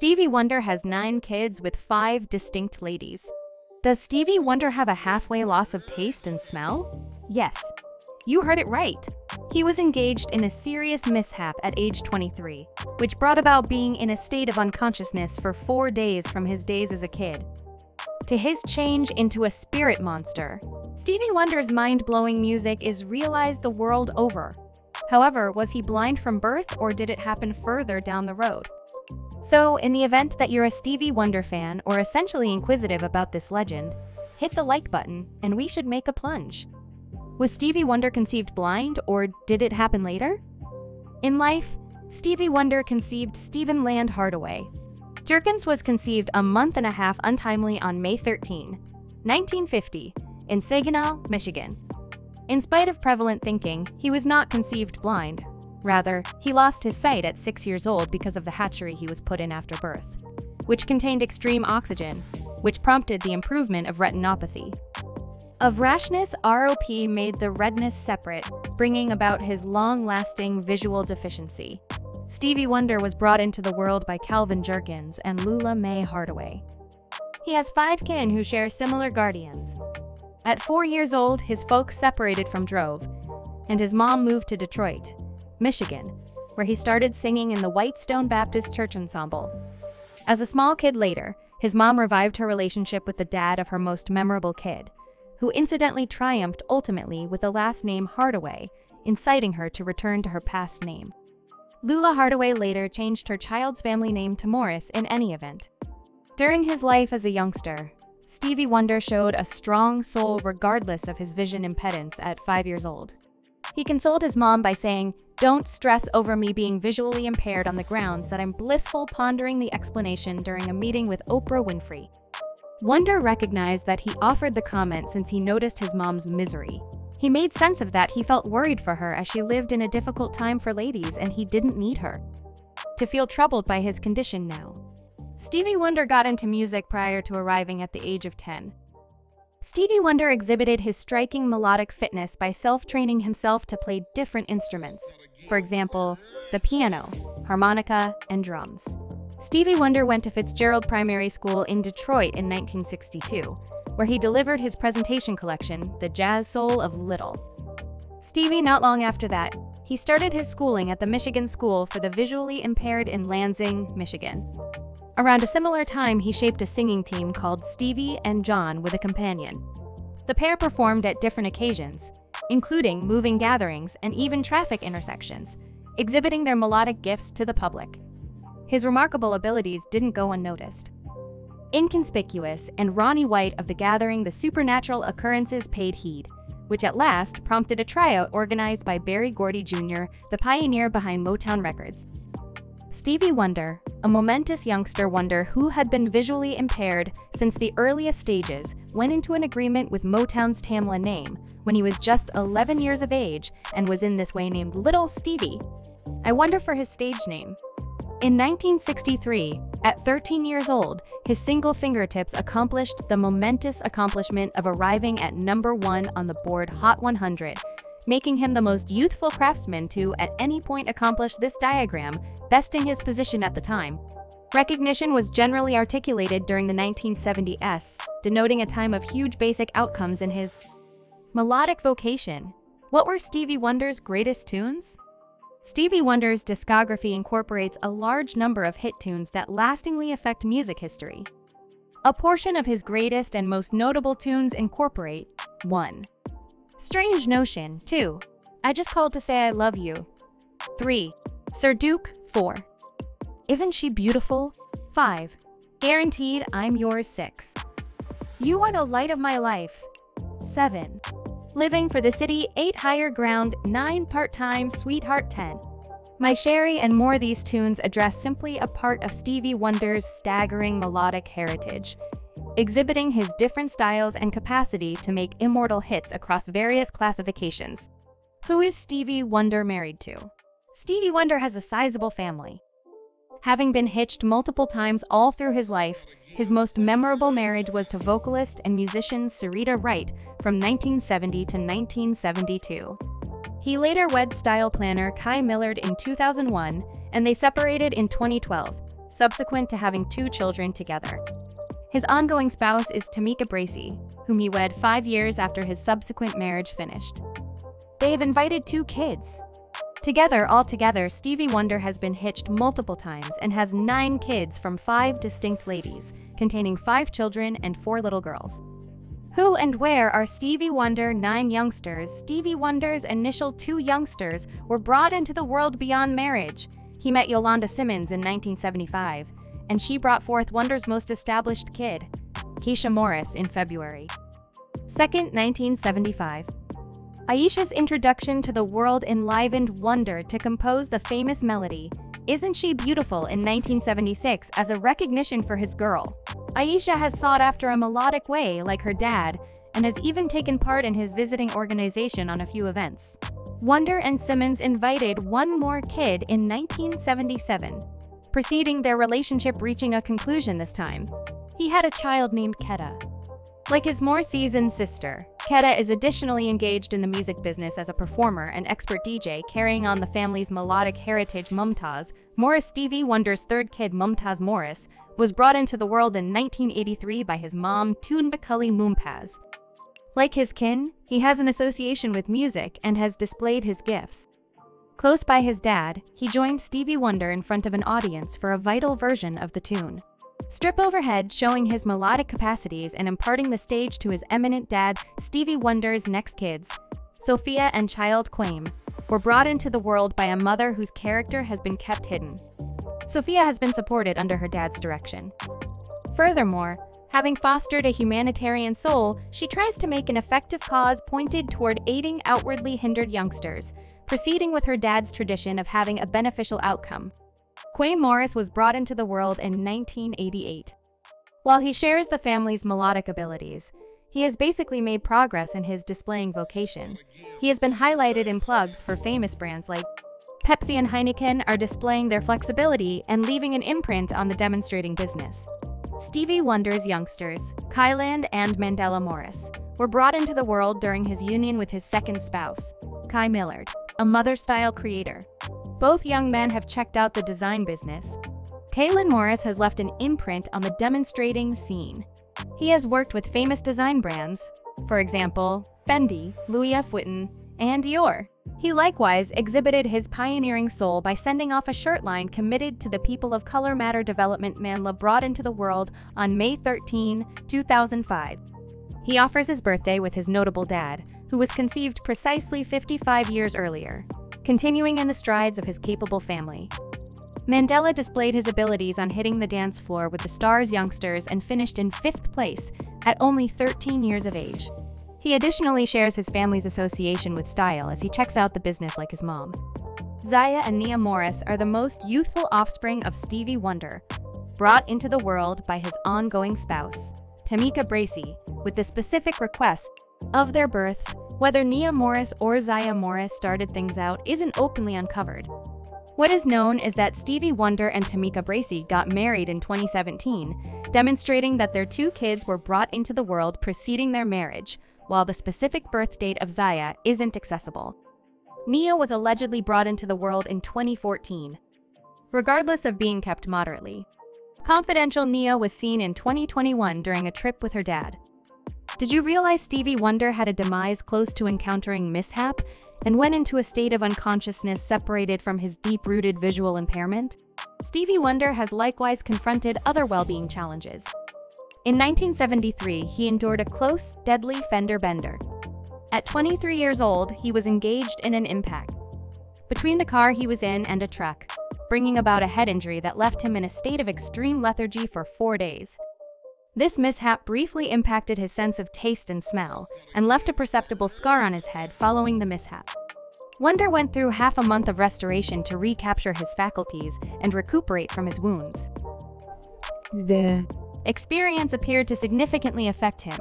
Stevie Wonder has nine kids with five distinct ladies. Does Stevie Wonder have a halfway loss of taste and smell? Yes. You heard it right. He was engaged in a serious mishap at age 23, which brought about being in a state of unconsciousness for four days from his days as a kid. To his change into a spirit monster, Stevie Wonder's mind-blowing music is realized the world over. However, was he blind from birth or did it happen further down the road? So, in the event that you're a Stevie Wonder fan or essentially inquisitive about this legend, hit the like button and we should make a plunge. Was Stevie Wonder conceived blind or did it happen later? In life, Stevie Wonder conceived Stevland Hardaway. Judkins was conceived a month and a half untimely on May 13, 1950, in Saginaw, Michigan. In spite of prevalent thinking, he was not conceived blind. Rather, he lost his sight at six years old because of the hatchery he was put in after birth, which contained extreme oxygen, which prompted the improvement of retinopathy. Of rashness, ROP made the redness separate, bringing about his long-lasting visual deficiency. Stevie Wonder was brought into the world by Calvin Judkins and Lula Mae Hardaway. He has five kin who share similar guardians. At four years old, his folks separated from Drove, and his mom moved to Detroit, Michigan, where he started singing in the Whitestone Baptist Church Ensemble. As a small kid later, his mom revived her relationship with the dad of her most memorable kid, who incidentally triumphed ultimately with the last name Hardaway, inciting her to return to her past name. Lula Hardaway later changed her child's family name to Morris in any event. During his life as a youngster, Stevie Wonder showed a strong soul regardless of his vision impedance at five years old. He consoled his mom by saying, Don't stress over me being visually impaired on the grounds that I'm blissful pondering the explanation during a meeting with Oprah Winfrey. Wonder recognized that he offered the comment since he noticed his mom's misery. He made sense of that he felt worried for her as she lived in a difficult time for ladies and he didn't need her. To feel troubled by his condition now. Stevie Wonder got into music prior to arriving at the age of 10. Stevie Wonder exhibited his striking melodic fitness by self-training himself to play different instruments, for example, the piano, harmonica, and drums. Stevie Wonder went to Fitzgerald Primary School in Detroit in 1962, where he delivered his presentation collection, The Jazz Soul of Little. Stevie, not long after that, he started his schooling at the Michigan School for the Visually Impaired in Lansing, Michigan. Around a similar time, he shaped a singing team called Stevie and John with a companion. The pair performed at different occasions, including moving gatherings and even traffic intersections, exhibiting their melodic gifts to the public. His remarkable abilities didn't go unnoticed. Inconspicuous and Ronnie White of the gathering The Supernatural Occurrences paid heed, which at last prompted a tryout organized by Berry Gordy Jr., the pioneer behind Motown Records. Stevie Wonder, a momentous youngster wonder who had been visually impaired since the earliest stages, went into an agreement with Motown's Tamla name when he was just 11 years of age and was in this way named Little Stevie. I wonder for his stage name. In 1963, at 13 years old, his single fingertips accomplished the momentous accomplishment of arriving at number one on the board Hot 100, making him the most youthful craftsman to at any point accomplish this diagram, besting his position at the time. Recognition was generally articulated during the 1970s, denoting a time of huge basic outcomes in his melodic vocation. What were Stevie Wonder's greatest tunes? Stevie Wonder's discography incorporates a large number of hit tunes that lastingly affect music history. A portion of his greatest and most notable tunes incorporate 1. Strange Notion 2. I Just Called to Say I Love You 3. Sir Duke 4. Isn't She Beautiful 5. Guaranteed I'm Yours 6. You Are the Light of My Life 7. Living for the City, 8 Higher Ground, 9 Part-Time, Sweetheart 10. My Sherry and more these tunes address simply a part of Stevie Wonder's staggering melodic heritage, exhibiting his different styles and capacity to make immortal hits across various classifications. Who is Stevie Wonder married to? Stevie Wonder has a sizable family. Having been hitched multiple times all through his life, his most memorable marriage was to vocalist and musician Syreeta Wright from 1970 to 1972. He later wed style planner Kai Millard in 2001, and they separated in 2012, subsequent to having two children together. His ongoing spouse is Tomeeka Bracy, whom he wed five years after his subsequent marriage finished. They have invited two kids. Together, altogether, Stevie Wonder has been hitched multiple times and has nine kids from five distinct ladies, containing five children and four little girls. Who and where are Stevie Wonder nine youngsters? Stevie Wonder's initial two youngsters were brought into the world beyond marriage. He met Yolanda Simmons in 1975, and she brought forth Wonder's most established kid, Aisha Morris, in February. Second, 1975. Aisha's introduction to the world enlivened Wonder to compose the famous melody, Isn't She Beautiful in 1976 as a recognition for his girl. Aisha has sought after a melodic way like her dad and has even taken part in his visiting organization on a few events. Wonder and Simmons invited one more kid in 1977, preceding their relationship reaching a conclusion this time. He had a child named Keita. Like his more seasoned sister, Keita is additionally engaged in the music business as a performer and expert DJ, carrying on the family's melodic heritage Mumtaz. Morris Stevie Wonder's third kid, Mumtaz Morris, was brought into the world in 1983 by his mom, Tunbakali Mumtaz. Like his kin, he has an association with music and has displayed his gifts. Close by his dad, he joined Stevie Wonder in front of an audience for a vital version of the tune. Strip overhead showing his melodic capacities and imparting the stage to his eminent dad, Stevie Wonder's next kids, Sophia and child Kwame, were brought into the world by a mother whose character has been kept hidden. Sophia has been supported under her dad's direction. Furthermore, having fostered a humanitarian soul, she tries to make an effective cause pointed toward aiding outwardly hindered youngsters, proceeding with her dad's tradition of having a beneficial outcome. Quay Morris was brought into the world in 1988. While he shares the family's melodic abilities, he has basically made progress in his displaying vocation. He has been highlighted in plugs for famous brands like Pepsi and Heineken are displaying their flexibility and leaving an imprint on the demonstrating business. Stevie Wonder's youngsters, Kailand and Mandela Morris, were brought into the world during his union with his second spouse, Kai Millard, a mother-style creator. Both young men have checked out the design business. Kailand Morris has left an imprint on the demonstrating scene. He has worked with famous design brands, for example, Fendi, Louis F. Vuitton, and Dior. He likewise exhibited his pioneering soul by sending off a shirt line committed to the People of Color Matter development Manla brought into the world on May 13, 2005. He offers his birthday with his notable dad, who was conceived precisely 55 years earlier continuing in the strides of his capable family. Mandela displayed his abilities on hitting the dance floor with the Stars youngsters and finished in fifth place at only 13 years of age. He additionally shares his family's association with style as he checks out the business like his mom. Zaya and Nia Morris are the most youthful offspring of Stevie Wonder, brought into the world by his ongoing spouse, Tomeeka Bracy, with the specific request of their births whether Nia Morris or Zaya Morris started things out isn't openly uncovered. What is known is that Stevie Wonder and Tomeeka Bracy got married in 2017, demonstrating that their two kids were brought into the world preceding their marriage, while the specific birth date of Zaya isn't accessible. Nia was allegedly brought into the world in 2014, regardless of being kept moderately. Confidential Nia was seen in 2021 during a trip with her dad. Did you realize Stevie Wonder had a demise close to encountering mishap and went into a state of unconsciousness separated from his deep-rooted visual impairment? Stevie Wonder has likewise confronted other well-being challenges. In 1973, he endured a close, deadly fender bender. At 23 years old, he was engaged in an impact between the car he was in and a truck, bringing about a head injury that left him in a state of extreme lethargy for four days. This mishap briefly impacted his sense of taste and smell, and left a perceptible scar on his head following the mishap. Wonder went through half a month of restoration to recapture his faculties and recuperate from his wounds. The experience appeared to significantly affect him,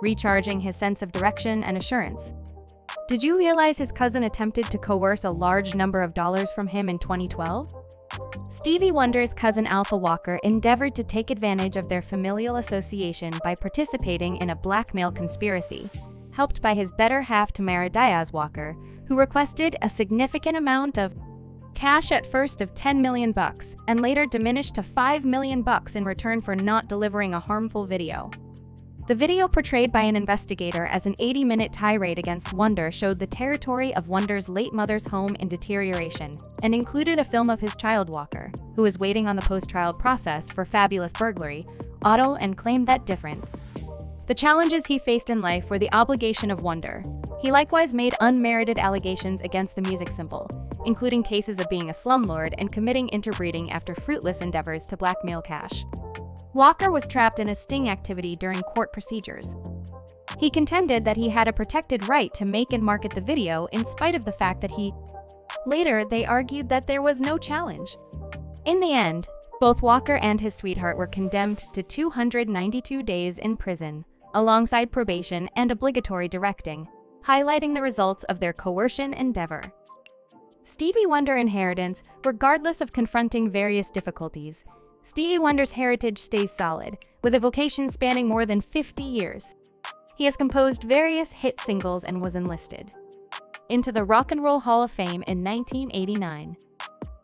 recharging his sense of direction and assurance. Did you realize his cousin attempted to coerce a large number of dollars from him in 2012? Stevie Wonder's cousin Alpha Walker endeavored to take advantage of their familial association by participating in a blackmail conspiracy, helped by his better half Tamara Diaz Walker, who requested a significant amount of cash at first of 10 million bucks and later diminished to 5 million bucks in return for not delivering a harmful video. The video portrayed by an investigator as an 80-minute tirade against Wonder showed the territory of Wonder's late mother's home in deterioration and included a film of his child Walker, who was waiting on the post-trial process for fabulous burglary, auto and claimed that different. The challenges he faced in life were the obligation of Wonder. He likewise made unmerited allegations against the music symbol, including cases of being a slumlord and committing interbreeding after fruitless endeavors to blackmail cash. Walker was trapped in a sting activity during court procedures. He contended that he had a protected right to make and market the video in spite of the fact that he. Later, they argued that there was no challenge. In the end, both Walker and his sweetheart were condemned to 292 days in prison, alongside probation and obligatory directing, highlighting the results of their coercion endeavor. Stevie Wonder inheritance, regardless of confronting various difficulties, Stevie Wonder's heritage stays solid, with a vocation spanning more than 50 years. He has composed various hit singles and was enlisted into the Rock and Roll Hall of Fame in 1989.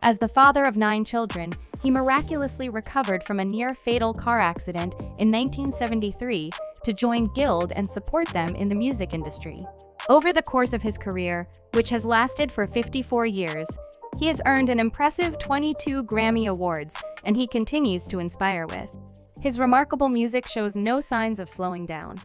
As the father of nine children, he miraculously recovered from a near-fatal car accident in 1973 to join Guild and support them in the music industry. Over the course of his career, which has lasted for 54 years, he has earned an impressive 22 Grammy Awards, and he continues to inspire with. His remarkable music shows no signs of slowing down.